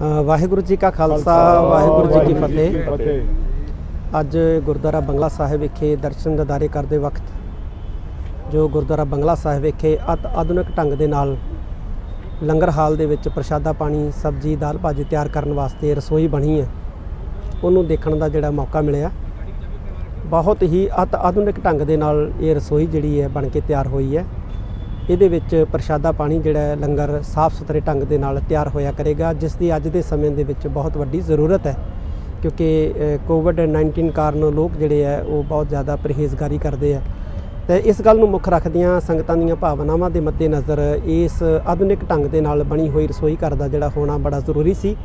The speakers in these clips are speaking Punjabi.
ਵਾਹਿਗੁਰੂ ਜੀ ਕਾ ਖਾਲਸਾ ਵਾਹਿਗੁਰੂ ਜੀ ਕੀ ਫਤਿਹ। ਅੱਜ ਗੁਰਦੁਆਰਾ ਬੰਗਲਾ ਸਾਹਿਬ ਵਿਖੇ ਦਰਸ਼ਨ ਦਿਦਾਰੇ ਕਰਦੇ ਵਕਤ ਜੋ ਗੁਰਦੁਆਰਾ ਬੰਗਲਾ ਸਾਹਿਬ ਵਿਖੇ ਅਤ ਆਧੁਨਿਕ ਢੰਗ ਦੇ ਨਾਲ ਲੰਗਰ ਹਾਲ ਦੇ ਵਿੱਚ ਪ੍ਰਸ਼ਾਦਾ ਪਾਣੀ ਸਬਜ਼ੀ ਦਾਲ ਭਾਜੀ ਤਿਆਰ ਕਰਨ ਵਾਸਤੇ ਰਸੋਈ ਬਣੀ ਹੈ ਉਹਨੂੰ ਦੇਖਣ ਦਾ ਜਿਹੜਾ ਮੌਕਾ ਮਿਲਿਆ। ਬਹੁਤ ਹੀ ਅਤ ਆਧੁਨਿਕ ਢੰਗ ਦੇ ਨਾਲ ਇਹ ਰਸੋਈ ਜਿਹੜੀ ਹੈ ਬਣ ਕੇ ਤਿਆਰ ਹੋਈ ਹੈ। ਇਹਦੇ ਵਿੱਚ ਪ੍ਰਸ਼ਾਦਾ ਪਾਣੀ ਜਿਹੜਾ ਲੰਗਰ ਸਾਫ਼ ਸੁਥਰੇ ਢੰਗ ਦੇ ਨਾਲ ਤਿਆਰ ਹੋਇਆ ਕਰੇਗਾ, ਜਿਸ ਦੀ ਅੱਜ ਦੇ ਸਮੇਂ ਦੇ ਵਿੱਚ ਬਹੁਤ ਵੱਡੀ ਜ਼ਰੂਰਤ ਹੈ, ਕਿਉਂਕਿ ਕੋਵਿਡ 19 ਕਾਰਨ ਲੋਕ ਜਿਹੜੇ ਹੈ, ਉਹ ਬਹੁਤ ਜ਼ਿਆਦਾ ਪਰਹੇਜ਼ਗਾਰੀ ਕਰਦੇ ਆ ਤੇ ਇਸ ਗੱਲ ਨੂੰ ਮੁੱਖ ਰੱਖਦਿਆਂ ਸੰਗਤਾਂ ਦੀਆਂ ਭਾਵਨਾਵਾਂ ਦੇ ਮੱਦੇ ਨਜ਼ਰ ਇਸ ਆਧੁਨਿਕ ਢੰਗ ਦੇ ਨਾਲ ਬਣੀ ਹੋਈ ਰਸੋਈ ਘਰ ਦਾ ਜਿਹੜਾ ਹੋਣਾ ਬੜਾ ਜ਼ਰੂਰੀ ਸੀ।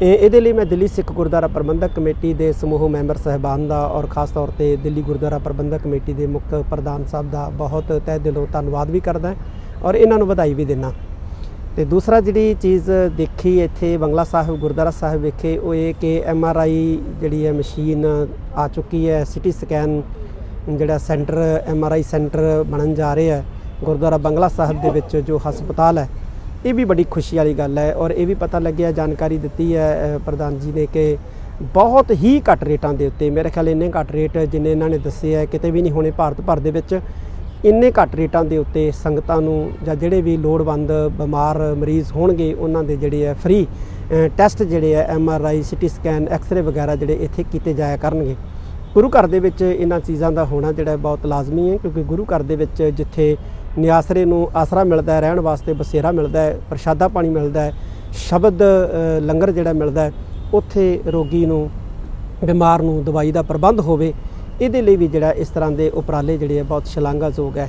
ਇਹ- ਇਹਦੇ ਲਈ ਮੈਂ ਦਿੱਲੀ ਸਿੱਖ ਗੁਰਦੁਆਰਾ ਪ੍ਰਬੰਧਕ ਕਮੇਟੀ ਦੇ ਸਮੂਹ ਮੈਂਬਰ ਸਹਿਬਾਨ ਦਾ ਔਰ ਖਾਸ ਤੌਰ ਤੇ ਦਿੱਲੀ ਗੁਰਦੁਆਰਾ ਪ੍ਰਬੰਧਕ ਕਮੇਟੀ ਦੇ ਮੁੱਖ ਪ੍ਰਧਾਨ ਸਾਹਿਬ ਦਾ ਬਹੁਤ ਤਹਿ ਦਿਲੋਂ ਧੰਨਵਾਦ ਵੀ ਕਰਦਾ ਔਰ ਇਹਨਾਂ ਨੂੰ ਵਧਾਈ ਵੀ ਦਿੰਦਾ ਤੇ ਦੂਸਰਾ ਜਿਹੜੀ ਚੀਜ਼ ਦੇਖੀ ਇੱਥੇ ਬੰਗਲਾ ਸਾਹਿਬ, ਗੁਰਦੁਆਰਾ ਸਾਹਿਬ ਵਿਖੇ, ਉਹ ਇਹ ਕਿ ਐਮ ਆਰ ਆਈ ਜਿਹੜੀ ਹੈ ਮਸ਼ੀਨ ਆ ਚੁੱਕੀ ਹੈ, ਸਿਟੀ ਸਕੈਨ ਜਿਹੜਾ centre M R I centre ਬਣਨ ਜਾ ਰਿਹਾ ਹੈ, ਗੁਰਦੁਆਰਾ ਬੰਗਲਾ ਸਾਹਿਬ ਦੇ ਵਿੱਚ ਜੋ ਹਸਪਤਾਲ ਹੈ ਇਹ ਵੀ ਬੜੀ ਖੁਸ਼ੀ ਵਾਲੀ ਗੱਲ ਹੈ ਔਰ ਇਹ ਵੀ ਪਤਾ ਲੱਗਿਆ, ਜਾਣਕਾਰੀ ਦਿੱਤੀ ਹੈ ਪ੍ਰਧਾਨ ਜੀ ਨੇ ਕਿ ਬਹੁਤ ਹੀ ਘੱਟ ਰੇਟਾਂ ਦੇ ਉੱਤੇ, ਮੇਰੇ ਖਿਆਲ ਇੰਨੇ ਘੱਟ ਰੇਟ ਜਿੰਨੇ ਇਹਨਾਂ ਨੇ ਦੱਸੇ ਹੈ, ਕਿਤੇ ਵੀ ਨਹੀਂ ਹੋਣੇ ਭਾਰਤ ਭਰ ਦੇ ਵਿੱਚ, ਇੰਨੇ ਘੱਟ ਰੇਟਾਂ ਦੇ ਉੱਤੇ ਸੰਗਤਾਂ ਨੂੰ ਜਾਂ ਜਿਹੜੇ ਵੀ ਲੋੜਵੰਦ, ਬਿਮਾਰ, ਮਰੀਜ਼ ਹੋਣਗੇ, ਉਹਨਾਂ ਦੇ ਜਿਹੜੇ ਹੈ ਫ੍ਰੀ ਟੈਸਟ ਜਿਹੜੇ ਹੈ M R I CT scan X ray ਵਗੈਰਾ ਜਿਹੜੇ ਇੱਥੇ ਕੀਤੇ ਜਾਇਆ ਕਰਨਗੇ। ਗੁਰੂ ਘਰ ਦੇ ਵਿੱਚ ਇਹਨਾਂ ਚੀਜ਼ਾਂ ਦਾ ਹੋਣਾ ਜਿਹੜਾ ਬਹੁਤ ਲਾਜ਼ਮੀ ਹੈ, ਕਿਉਂਕਿ ਗੁਰੂ ਘਰ ਦੇ ਵਿੱਚ ਜਿੱਥੇ ਨਿਆਸਰੇ ਨੂੰ ਆਸਰਾ ਮਿਲਦਾ ਹੈ, ਰਹਿਣ ਵਾਸਤੇ ਬਸੇਰਾ ਮਿਲਦਾ ਹੈ, ਪ੍ਰਸ਼ਾਦਾ ਪਾਣੀ ਮਿਲਦਾ ਹੈ, ਸ਼ਬਦ ਲੰਗਰ ਜਿਹੜਾ ਮਿਲਦਾ ਹੈ, ਉੱਥੇ ਰੋਗੀ ਨੂੰ, ਬਿਮਾਰ ਨੂੰ ਦਵਾਈ ਦਾ ਪ੍ਰਬੰਧ ਹੋਵੇ, ਇਹਦੇ ਲਈ ਵੀ ਜਿਹੜਾ ਇਸ ਤਰ੍ਹਾਂ ਦੇ ਉਪਰਾਲੇ ਜਿਹੜੇ ਆ ਬਹੁਤ ਸ਼ਲਾਘਾਯੋਗ ਹੈ।